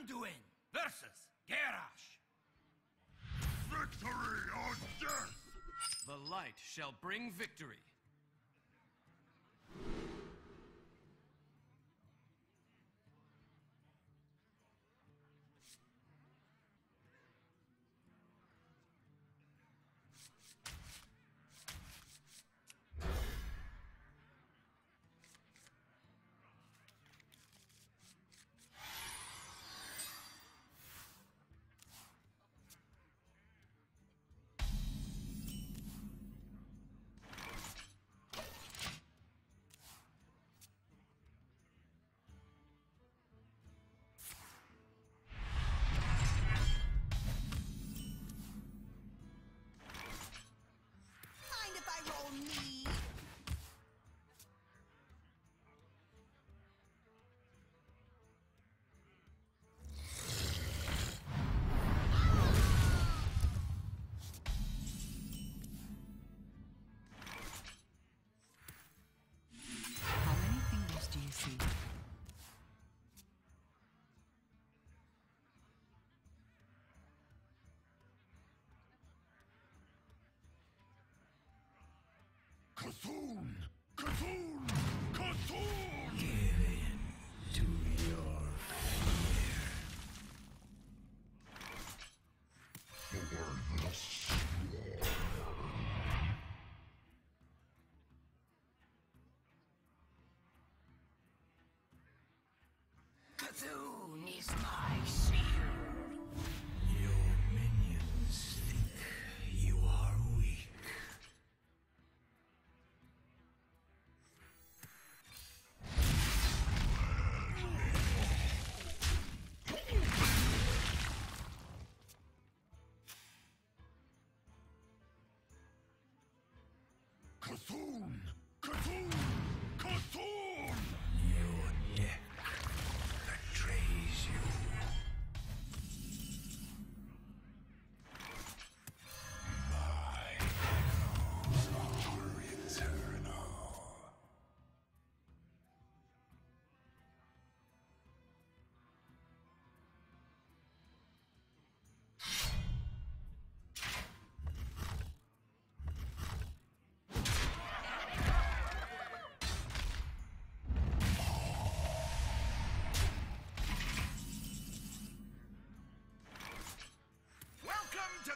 Anduin versus Garrosh. Victory or death! The light shall bring victory. soon.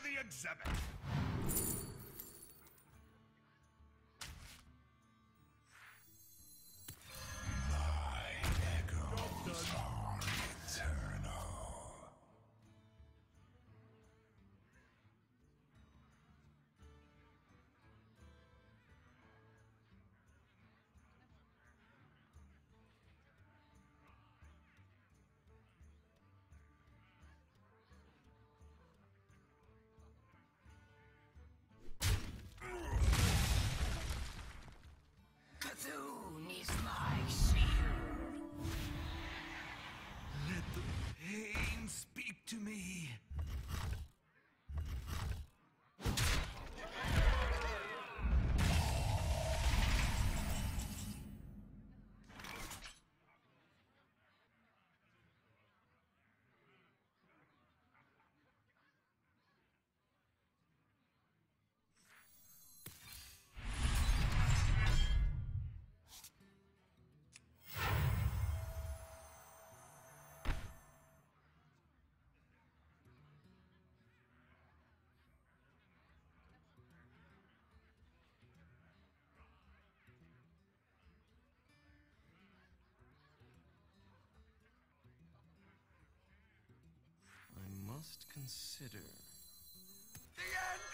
the exhibit. Be smart. must consider the end.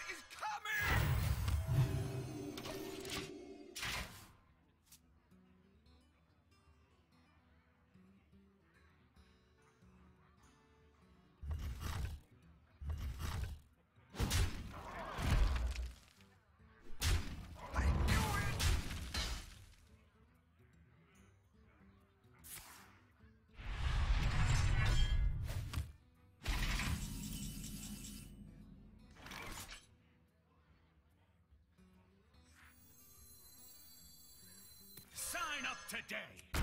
today.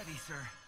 ready, sir.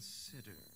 consider.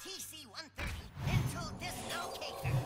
TC-130 mental dislocator.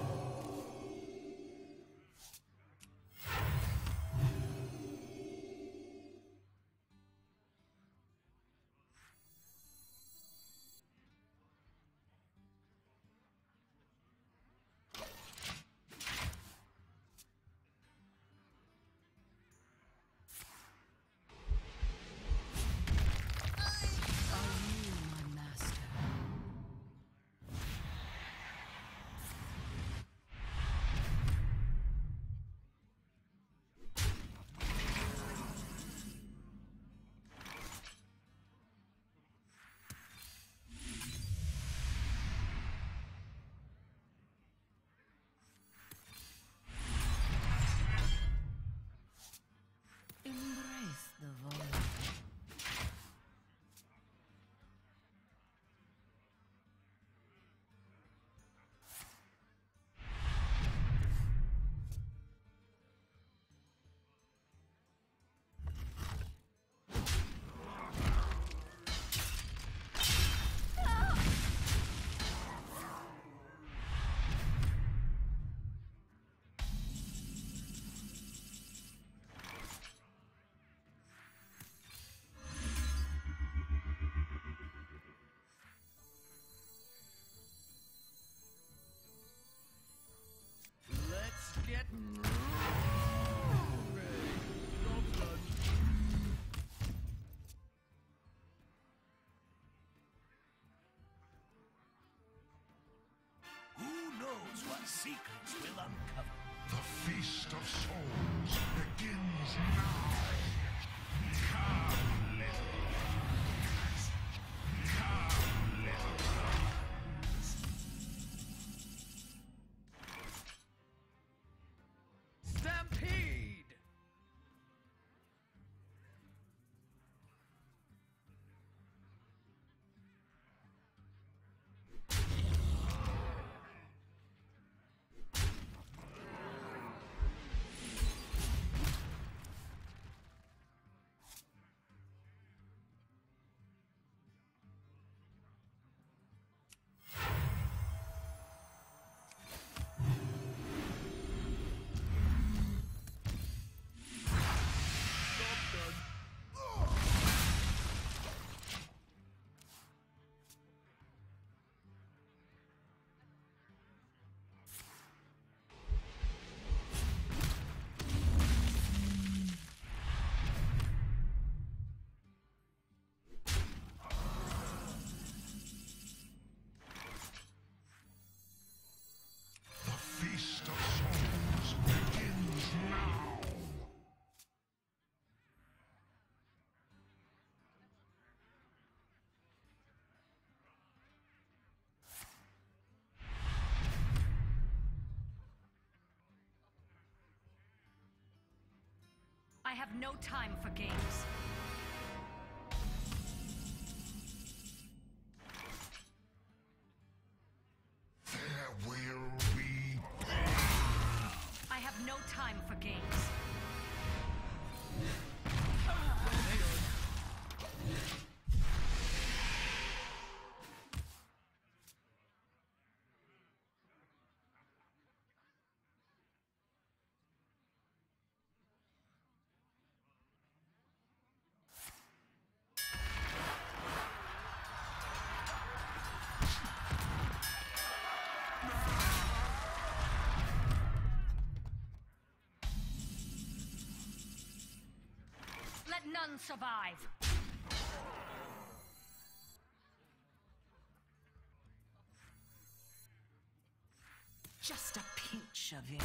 I have no time for games. None survive. Just a pinch of it.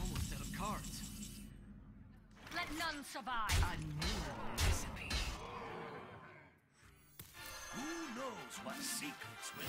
Almost out of cards. Let none survive. Knows what secrets will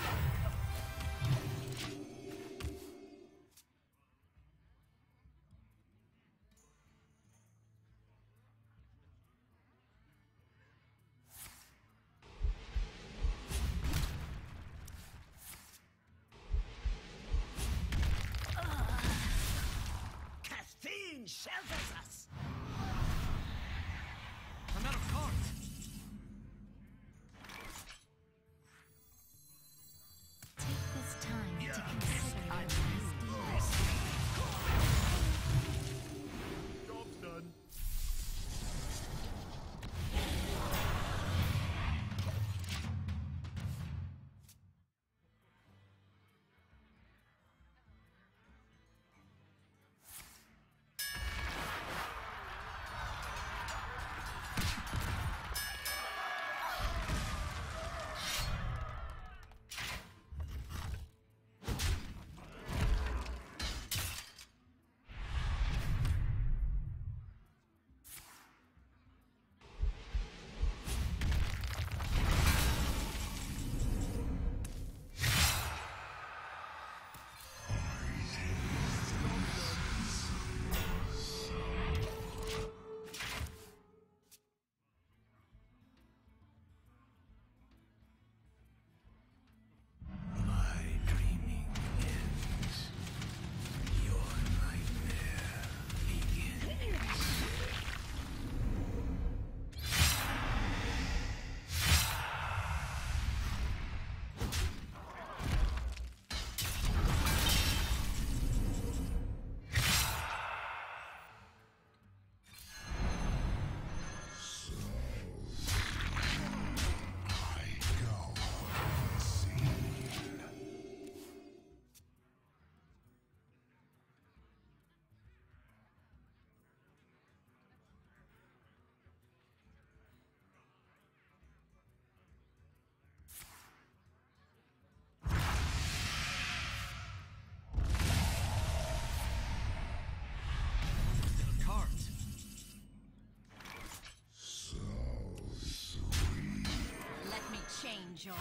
change your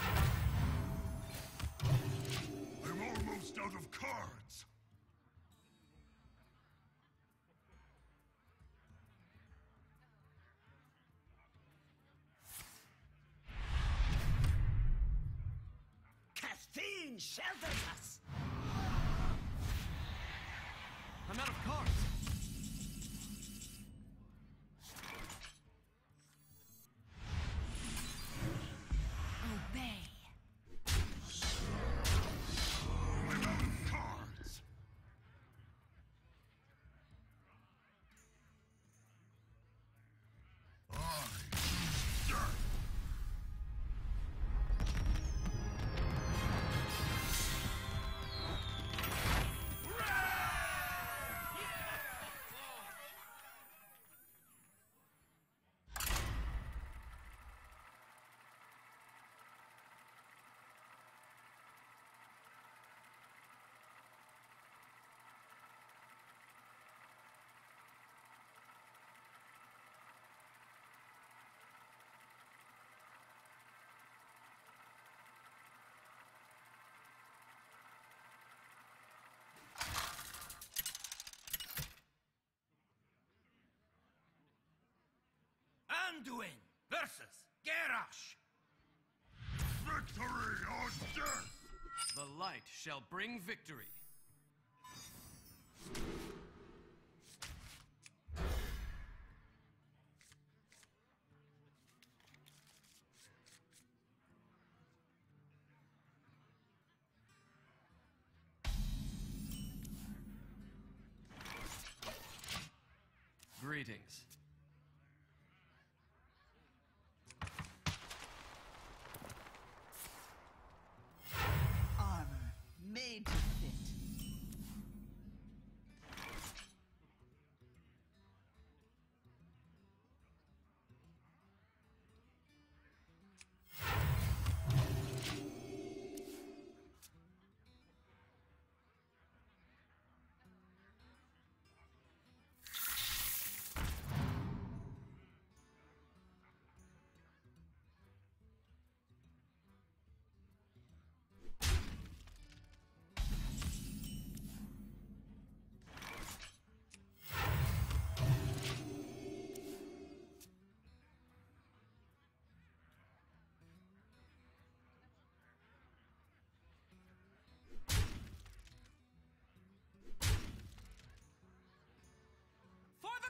I'm almost out of cards. Castine shelters us. I'm out of cards. Anduin versus Garrosh. Victory or death. The light shall bring victory.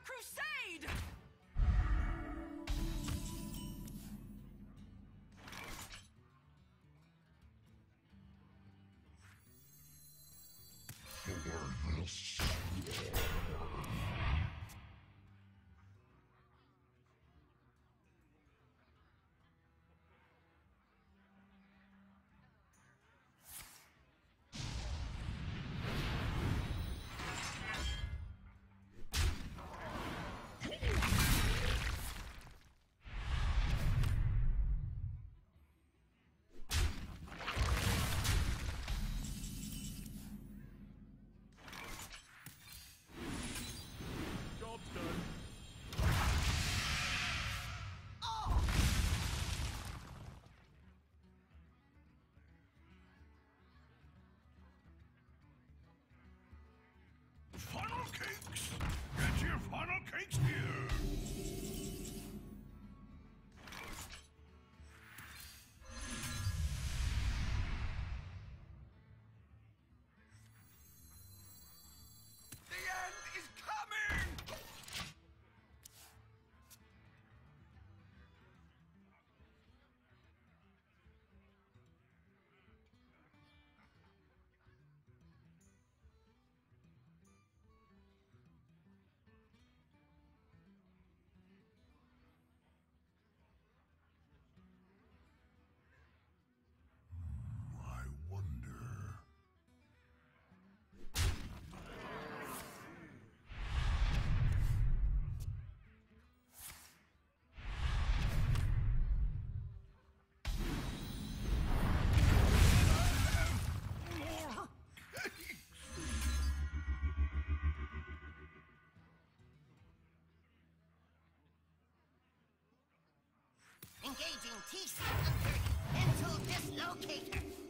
crusade! Engaging TC under Mental Dislocator.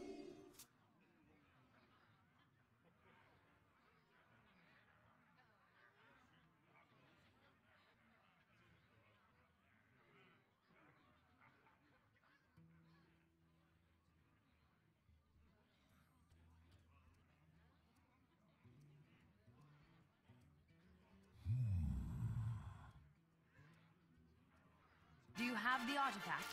you have the artifact?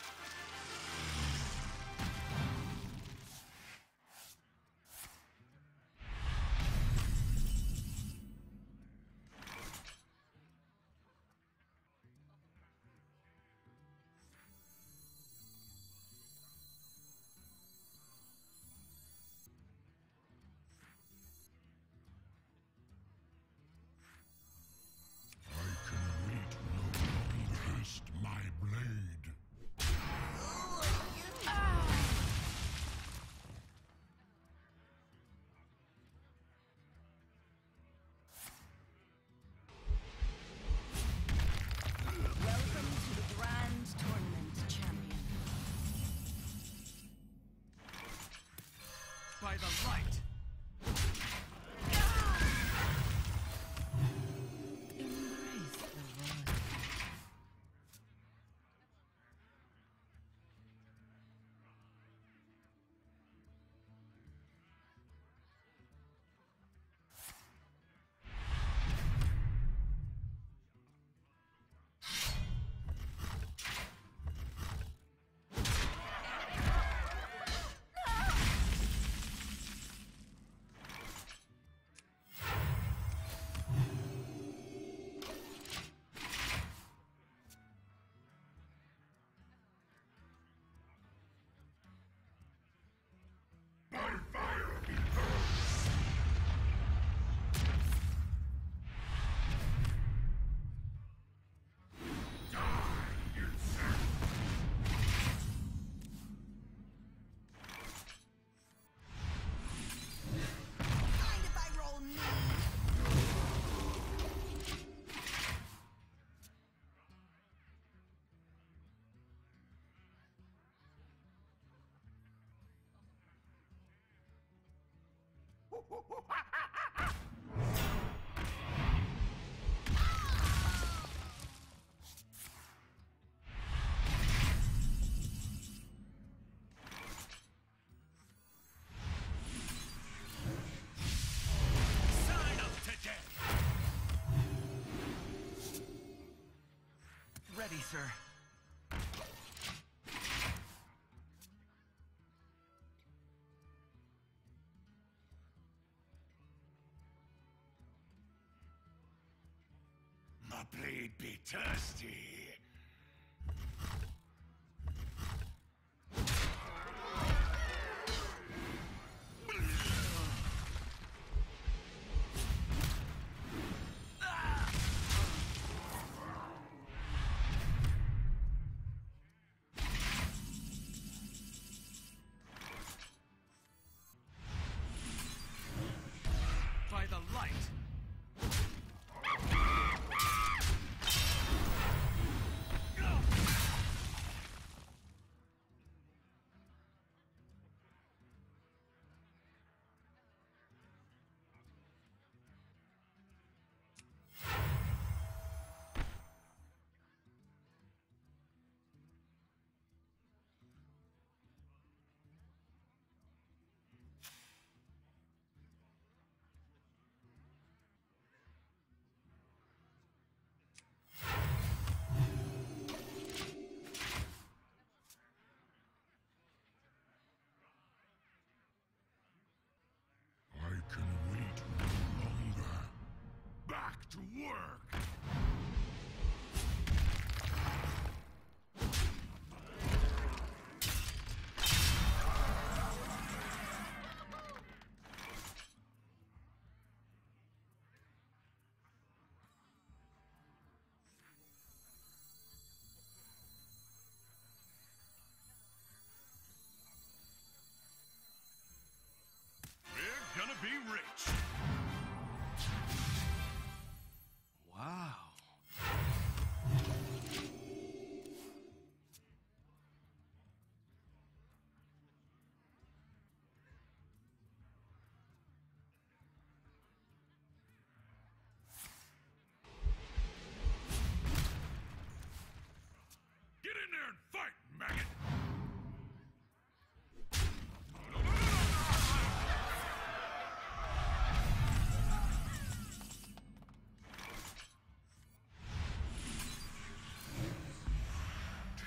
the light. ready, sir. Blade be thirsty. To work!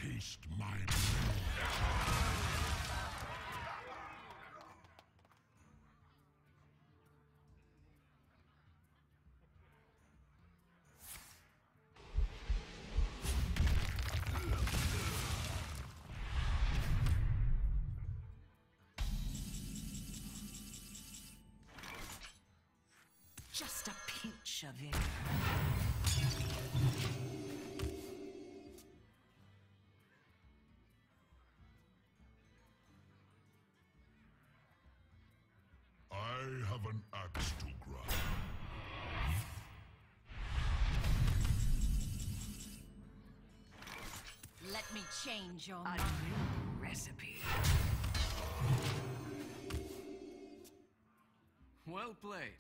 Taste my Just a pinch of vigor. Have an axe to grind. Let me change your A mind. new recipe. Well played.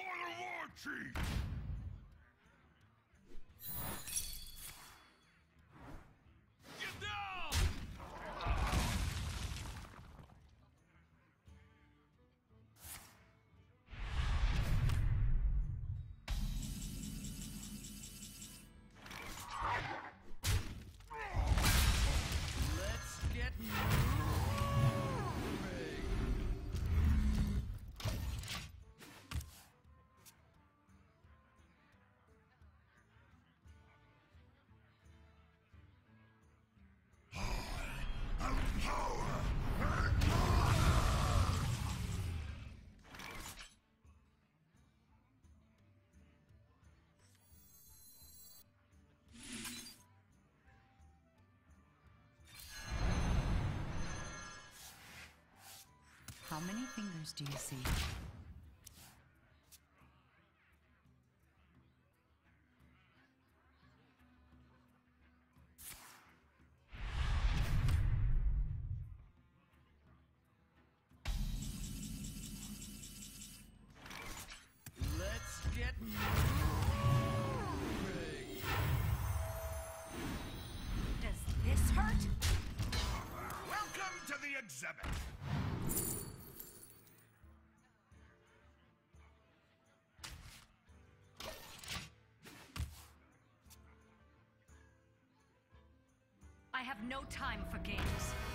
For the War Chief! Fingers do you see? Let's get moving. Does this hurt? Welcome to the exhibit. Have no time for games.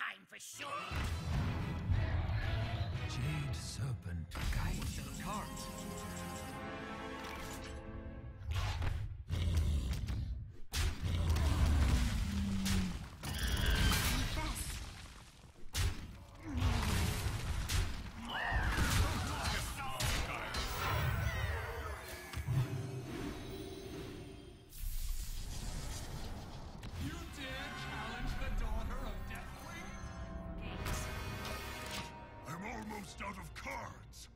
Time for sure. Jade Serpent guides of cards. Out of cards.